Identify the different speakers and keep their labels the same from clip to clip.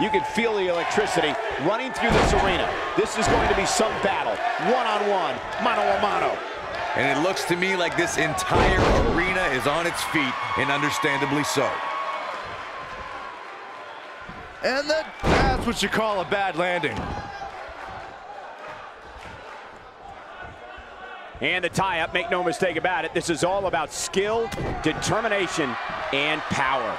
Speaker 1: You can feel the electricity running through this arena. This is going to be some battle, one-on-one, mano-a-mano.
Speaker 2: And it looks to me like this entire arena is on its feet, and understandably so.
Speaker 3: And that, that's what you call a bad landing.
Speaker 1: And the tie-up, make no mistake about it, this is all about skill, determination, and power.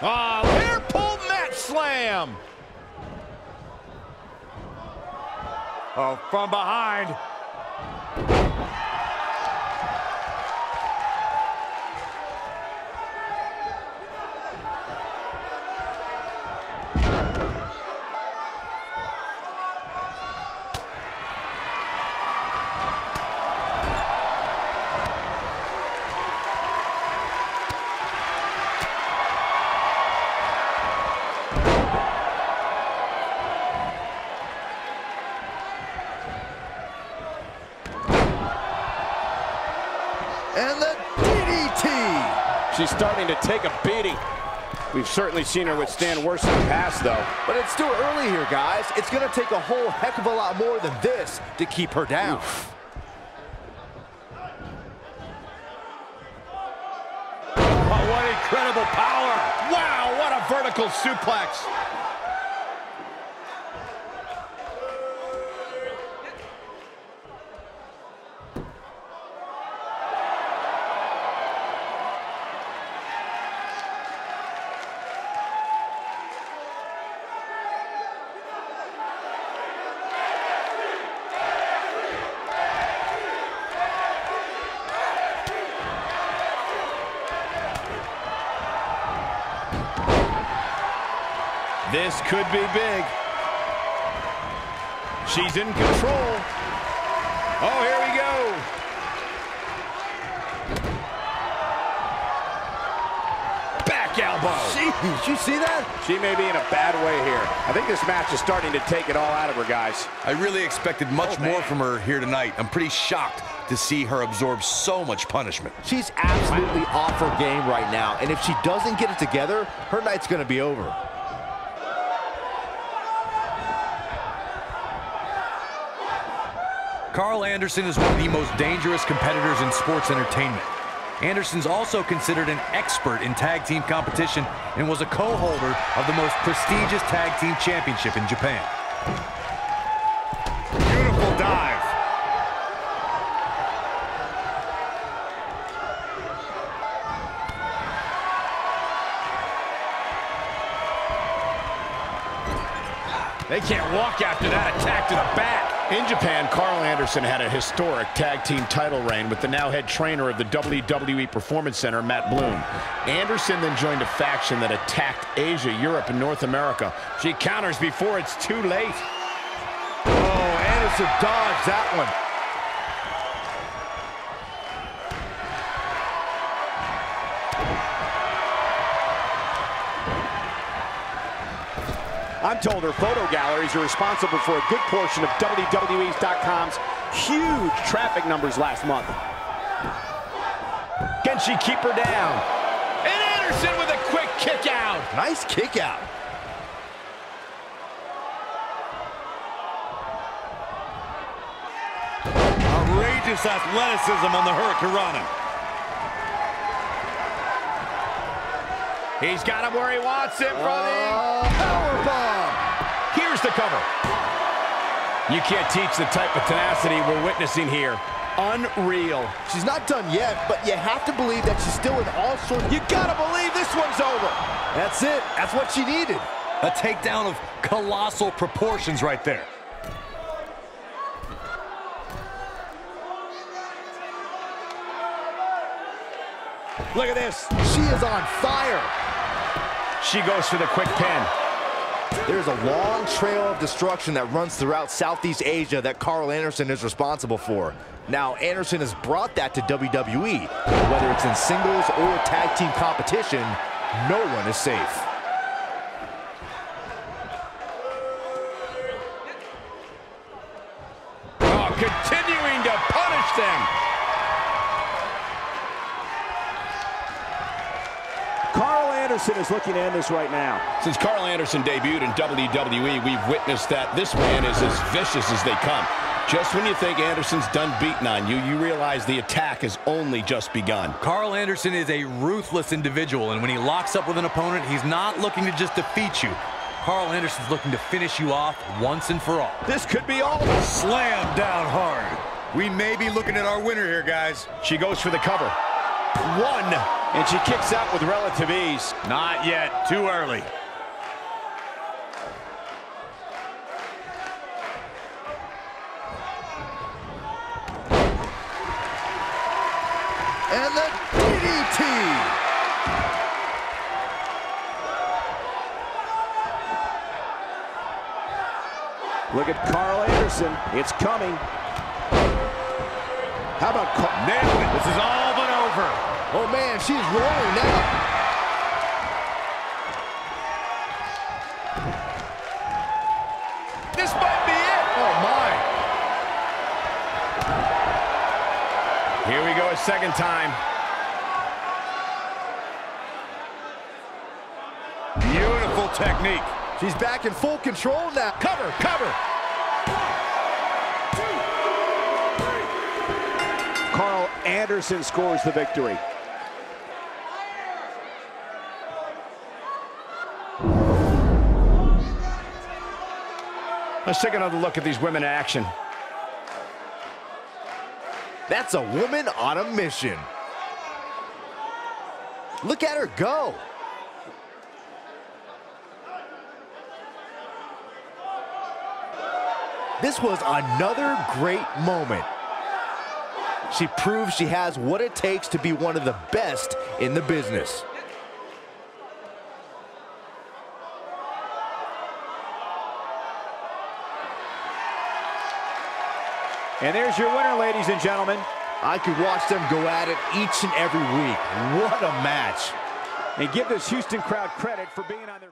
Speaker 3: Ah, hair pull mat slam. Oh, from behind.
Speaker 1: She's starting to take a beating. We've certainly seen her withstand worse in the past, though.
Speaker 3: But it's still early here, guys. It's going to take a whole heck of a lot more than this to keep her down.
Speaker 1: Oh, what incredible power! Wow, what a vertical suplex! This could be big. She's in control. Oh, here we go. Back elbow.
Speaker 3: Jeez, you see that?
Speaker 1: She may be in a bad way here. I think this match is starting to take it all out of her, guys.
Speaker 2: I really expected much
Speaker 1: Oh,
Speaker 2: more from her here tonight. I'm pretty shocked to see her absorb so much punishment.
Speaker 3: She's absolutely off her game right now. And if she doesn't get it together, her night's going to be over.
Speaker 2: Karl Anderson is one of the most dangerous competitors in sports entertainment. Anderson's also considered an expert in tag team competition and was a co-holder of the most prestigious tag team championship in Japan.
Speaker 3: Beautiful dive.
Speaker 1: They can't walk after that attack to the back. In Japan, Karl Anderson had a historic tag team title reign with the now head trainer of the WWE Performance Center, Matt Bloom. Anderson then joined a faction that attacked Asia, Europe, and North America. She counters before it's too late.
Speaker 3: Oh, Anderson dodged that one.
Speaker 1: I'm told her photo galleries are responsible for a good portion of WWE's.com's huge traffic numbers last month. Can she keep her down? And Anderson with a quick kick out.
Speaker 3: Nice kick out.
Speaker 4: Outrageous athleticism on the Hurricanrana.
Speaker 1: He's got him where he wants him from
Speaker 3: Oh, powerbomb.
Speaker 1: Here's the cover. You can't teach the type of tenacity we're witnessing here. Unreal.
Speaker 3: She's not done yet, but you have to believe that she's still in all sorts. You gotta believe this one's over. That's it. That's what she needed.
Speaker 2: A takedown of colossal proportions right there.
Speaker 1: Look at this.
Speaker 3: She is on fire.
Speaker 1: She goes for the quick pin.
Speaker 3: There's a long trail of destruction that runs throughout Southeast Asia that Karl Anderson is responsible for. Now, Anderson has brought that to WWE. Whether it's in singles or tag team competition, no one is safe.
Speaker 1: Oh, continuing to punish them.
Speaker 5: Karl Anderson is looking to end this right now.
Speaker 1: Since Karl Anderson debuted in WWE, we've witnessed that this man is as vicious as they come. Just when you think Anderson's done beating on you, you realize the attack has only just begun.
Speaker 2: Karl Anderson is a ruthless individual, and when he locks up with an opponent, he's not looking to just defeat you. Karl Anderson's looking to finish you off once and for all.
Speaker 1: This could be all.
Speaker 4: Slam down hard. We may be looking at our winner here, guys.
Speaker 1: She goes for the cover. One. And she kicks out with relative ease.
Speaker 4: Not yet. Too early.
Speaker 3: And the DDT.
Speaker 5: Look at Karl Anderson. It's coming. How about
Speaker 4: Karl? This is all but over.
Speaker 3: Oh man, she's rolling now.
Speaker 1: This might be it.
Speaker 3: Oh my.
Speaker 1: Here we go a second time.
Speaker 4: Beautiful technique.
Speaker 3: She's back in full control now.
Speaker 1: Cover, cover.
Speaker 5: Karl Anderson scores the victory.
Speaker 1: Let's take another look at these women in action.
Speaker 3: That's a woman on a mission. Look at her go. This was another great moment. She proves she has what it takes to be one of the best in the business.
Speaker 5: And there's your winner, ladies and gentlemen.
Speaker 3: I could watch them go at it each and every week. What a match.
Speaker 5: And give this Houston crowd credit for being on their...